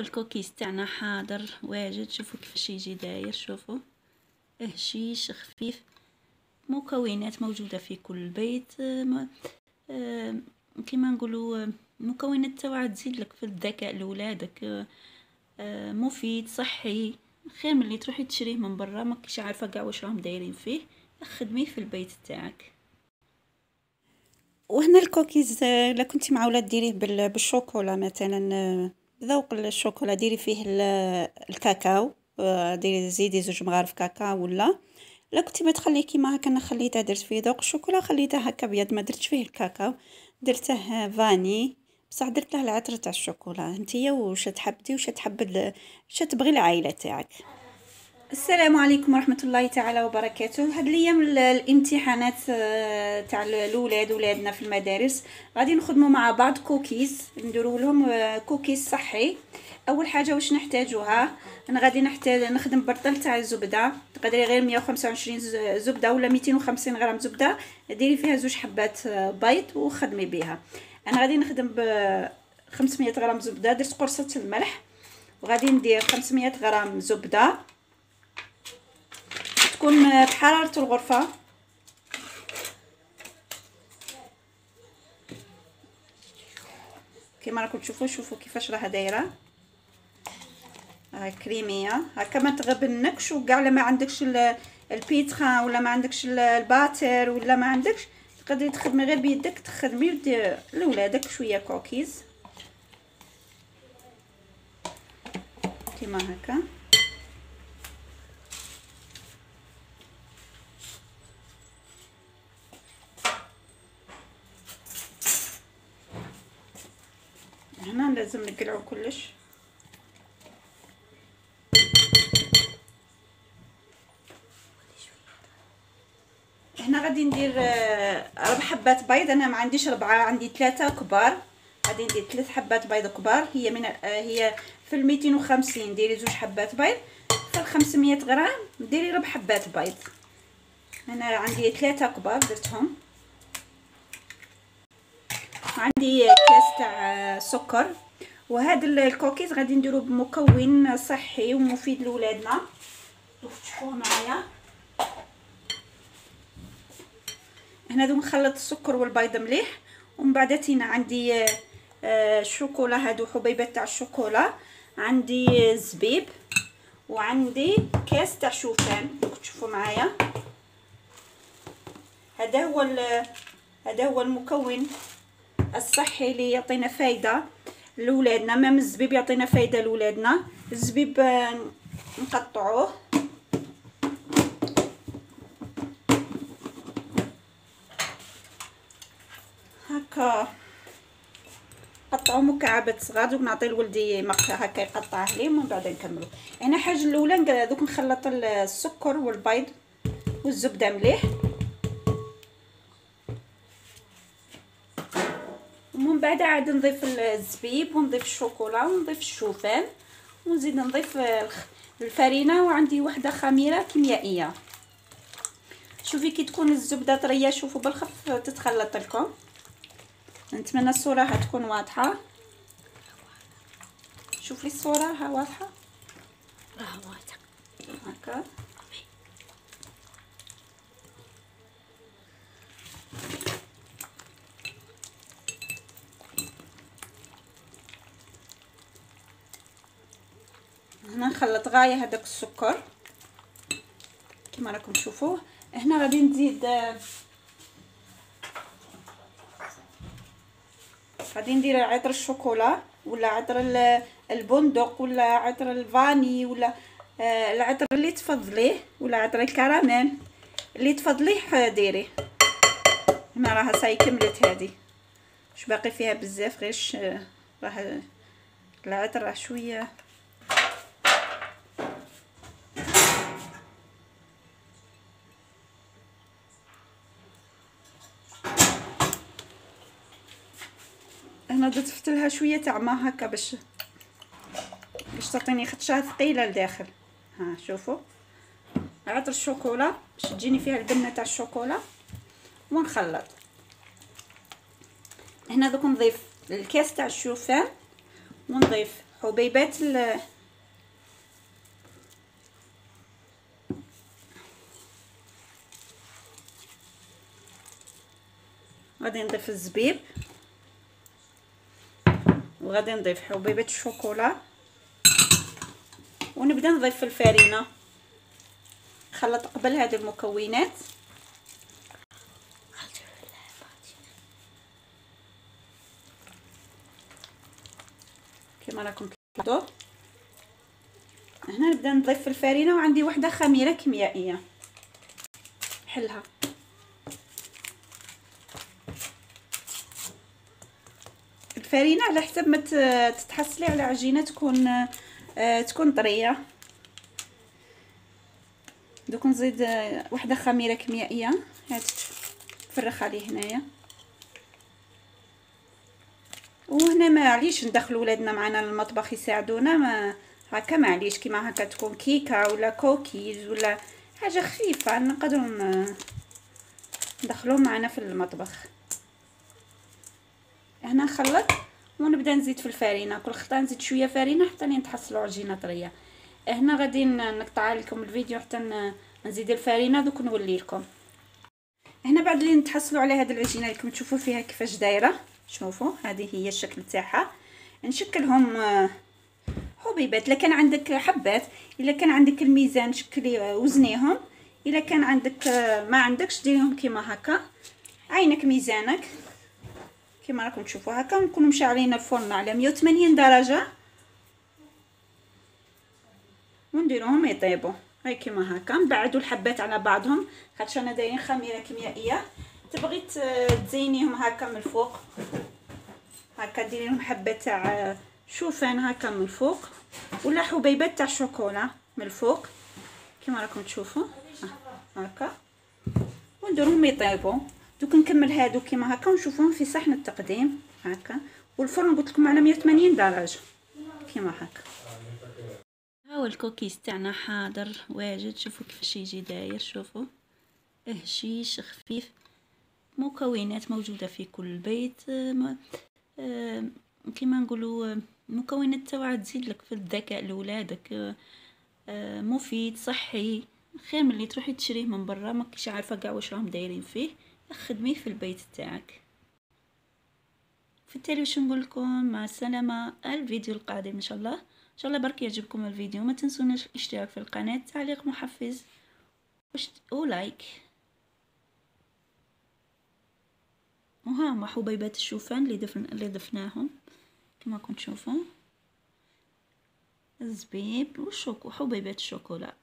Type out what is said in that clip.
الكوكيز تاعنا حاضر. واجد. شوفوا كيفاش يجي داير. شوفوا. هشيش خفيف. مكونات موجودة في كل بيت. آه، كيما نقولوا مكونات تاعها تزيد لك في الذكاء لولادك. مفيد صحي. خير من اللي تروحي تشريه من برا. ما كيش عارفة كاع واش راهم دايرين فيه. خدميه في البيت تاعك. وهنا الكوكيز الا كنتي معوله ديريه بالشوكولا مثلا ذوق الشوكولا ديري فيه الكاكاو ديري زيدي زوج مغارف كاكاو ولا. لا كنتي ما تخليه كيما هكا أنا خليته درت فيه ذوق الشوكولا خليته هكا ابيض ما درتش فيه الكاكاو. درته فاني بصح درت له العطر تاع الشوكولا. نتيا واش تحبتي واش تحب واش تبغي العائلة تاعك. السلام عليكم ورحمة الله تعالى وبركاته. هاد الأيام الامتحانات آه، تاع الأولاد ولادنا في المدارس غادي نخدموا مع بعض كوكيز نديروا لهم آه، كوكيز صحي. أول حاجة واش نحتاجوها؟ أنا غادي نحتاج نخدم برطل تاع الزبدة. تقدري غير 125 زبدة ولا 250 غرام زبدة. ديري فيها زوج حبات آه، بيض وخدمي بها أنا غادي نخدم ب 500 غرام زبدة. درت قرصة الملح. وغادي ندير 500 غرام زبدة. تكون بحراره الغرفة. كما راكم تشوفوا شوفوا كيفاش راها دايرة. هاي كريمية. هكا ما تغبنكش وكاع ما عندكش ال pétrin ولا ما عندكش ال batteur ولا ما عندكش. تقدري تخدمي غير بيدك تخدمي لولادك شوية كوكيز. كيما هكا هنا لازم نقلعو كلش. هنا غادي ندير آه، ربع حبات بيض. أنا ما عنديش ربعة عندي ثلاثة كبار. غادي ندير ثلاث حبات بيض كبار. هي من آه، هي في ال 250 ديري زوج حبات بيض. في ال 500 غرام ديري ربع حبات بيض. أنا عندي ثلاثة كبار درتهم. عندي كاس تاع سكر. وهذا الكوكيز غادي نديرو بمكون صحي ومفيد لولادنا. شوفوا معايا. هنا دوك نخلط السكر والبيض مليح. ومن بعد تينا عندي الشوكولا. آه، هادو حبيبات تاع الشوكولا. عندي زبيب. وعندي كاس تاع شوفان. تشوفوا معايا. هذا هو هذا هو المكون الصحي اللي يعطينا فايدة. لولادنا. مام الزبيب يعطينا فايدة لولادنا. الزبيب آه، نقطعوه. هكا. قطعوا مكعبات صغار. دوك نعطي لولدي هكا يقطعه لي ومن بعد نكملو. هنا الحاجة الأولى دوك نخلط السكر والبيض والزبدة مليح. ومن بعد عاد نضيف الزبيب ونضيف الشوكولا ونضيف الشوفان ونزيد نضيف الفرينة وعندي وحدة خميرة كيميائية. شوفي كي تكون الزبدة طرية شوفوا بالخف تتخلط لكم. نتمنى الصورة هتكون واضحة. شوف لي الصورة ها واضحة؟ راه واضحة. هكا. هنا نخلط غاية هذاك السكر. كما راكم تشوفوه. هنا غادي نزيد غادي ندير عطر الشوكولا ولا عطر البندق ولا عطر الفاني ولا آه، العطر اللي تفضليه ولا عطر الكراميل اللي تفضليه ديريه. هنا راها ساي كملت هذه واش باقي فيها بزاف غيرش راه العطر راه شوية هنا ضفت لها شوية تاع ما هكا باش باش تعطيني خدشه ثقيلة لداخل. ها شوفوا عطر الشوكولا باش تجيني فيها البنه تاع الشوكولا. ونخلط. هنا دوك نضيف الكاس تاع الشوفان. ونضيف حبيبات ال غادي نضيف الزبيب. وغادي نضيف حبيبات الشوكولا. ونبدا نضيف الفرينة. خلط قبل هذه المكونات. كما راكم تلاحظوا هنا نبدا نضيف الفرينة وعندي وحدة خميرة كيميائية. حلها. الفرينه على حسب ما تتحصلي على عجينة تكون آه تكون طرية. دوك نزيد آه وحدة خميرة كيميائية. هاد تفرخ عليه هنايا. وهنا ما عليش ندخلوا ولادنا معنا للمطبخ يساعدونا. ما هكا معليش كيما هكا تكون كيكة ولا كوكيز ولا حاجة خفيفة. نقدروا ندخلوهم معنا في المطبخ. هنا نخلط ونبدأ نزيد في الفرينة. كل خطره نزيد شوية فرينة حتى نتحصلوا عجينه طريه هنا غادي نقطع لكم الفيديو حتى نزيد الفرينة دوك نولي لكم. هنا بعد اللي نتحصلوا على هذه العجينه اللي تشوفوا فيها كيفاش دايرة. شوفوا هذه هي الشكل تاعها نشكلهم حبيبات. إلا كان عندك حبات إلا كان عندك الميزان شكلي وزنيهم. إلا كان عندك ما عندكش ديريهم كيما هكا. عينك ميزانك. كما راكم تشوفوا هكا نكونوا مشعلين الفرن على 180 درجة. ونديروهم يطيبوا. هاي كيما هكا. نبعدوا الحبات على بعضهم. خاطش أنا دايرين خميرة كيميائية. تبغي تزينيهم هكا من الفوق. هكا ديري لهم حبة تاع شوفان هكا من الفوق. ولا حبيبات تاع شوكولا من الفوق. كما راكم تشوفوا. هكا. ونديرهم يطيبوا. دوك نكمل هادو كيما هكا ونشوفوهم في صحن التقديم هكا. والفرن قلت لكم على 180 درجة كيما هكا. هاو الكوكيز تاعنا حاضر واجد. شوفوا كيفاش يجي داير شوفوا. هشيش خفيف. مكونات موجودة في كل بيت. كيما نقولوا مكونات تاوعها تزيد لك في الذكاء لولادك. مفيد صحي خير من اللي تروحي تشريه من برا. ما كيش عارفة كاع واش راهم دايرين فيه. خدميه في البيت تاعك. في التالي واش نقول لكم مع السلامة الفيديو القادم إن شاء الله. إن شاء الله برك يعجبكم الفيديو. ما تنسوناش الاشتراك في القناة تعليق محفز ولايك. وها حبيبات الشوفان اللي دفن اللي ضفناهم كما كنتم تشوفوا. الزبيب والشوكو حبيبات الشوكولا.